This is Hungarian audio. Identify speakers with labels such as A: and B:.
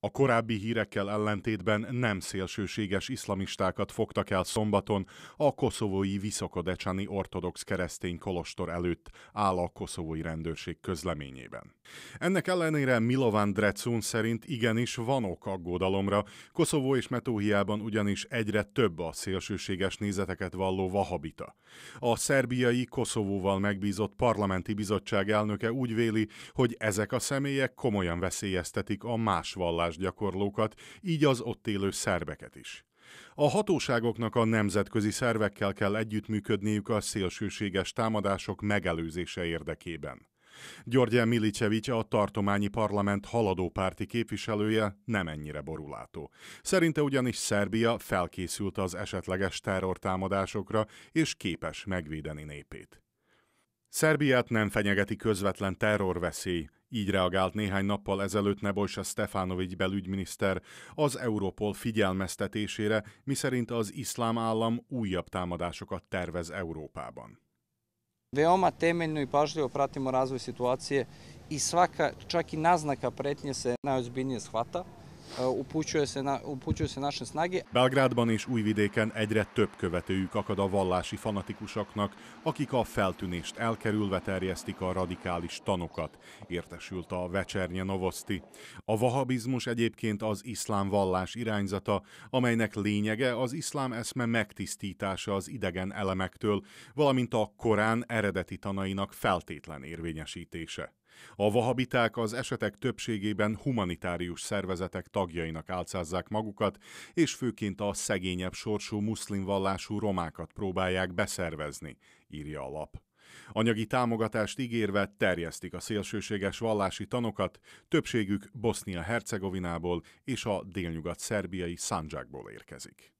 A: A korábbi hírekkel ellentétben nem szélsőséges iszlamistákat fogtak el szombaton a koszovói Viszokodecsani ortodox keresztény kolostor előtt, áll a koszovói rendőrség közleményében. Ennek ellenére Milovan Drecun szerint igenis van ok aggódalomra, Koszovó és Metóhiában ugyanis egyre több a szélsőséges nézeteket valló vahabita. A szerbiai Koszovóval megbízott parlamenti bizottság elnöke úgy véli, hogy ezek a személyek komolyan veszélyeztetik a más vallás vallásgyakorlókat, így az ott élő szerbeket is. A hatóságoknak a nemzetközi szervekkel kell együttműködniük a szélsőséges támadások megelőzése érdekében. Györgye Milicevic, a tartományi parlament haladó párti képviselője nem ennyire borulátó. Szerinte ugyanis Szerbia felkészült az esetleges terrortámadásokra és képes megvédeni népét. Szerbiát nem fenyegeti közvetlen terrorveszély, így reagált néhány nappal ezelőtt Nebojsa Stefanovics belügyminiszter az Europol figyelmeztetésére, miszerint az iszlám állam újabb támadásokat tervez Európában.
B: Veoma temeljno i pažljivo pratimo razvoj situacije i svaka, čak i naznaka pretnje se najozbiljnije shvata. Upućuje se, na, upućuju se.
A: Belgrádban és Újvidéken egyre több követőjük akad a vallási fanatikusoknak, akik a feltűnést elkerülve terjesztik a radikális tanokat, értesült a Vecsernye Novosti. A vahabizmus egyébként az iszlám vallás irányzata, amelynek lényege az iszlám eszme megtisztítása az idegen elemektől, valamint a Korán eredeti tanainak feltétlen érvényesítése. A vahabiták az esetek többségében humanitárius szervezetek tagjainak álcázzák magukat, és főként a szegényebb sorsú muszlim vallású romákat próbálják beszervezni, írja a lap. Anyagi támogatást ígérve terjesztik a szélsőséges vallási tanokat, többségük Bosznia-Hercegovinából és a délnyugat-szerbiai Szandzsákból érkezik.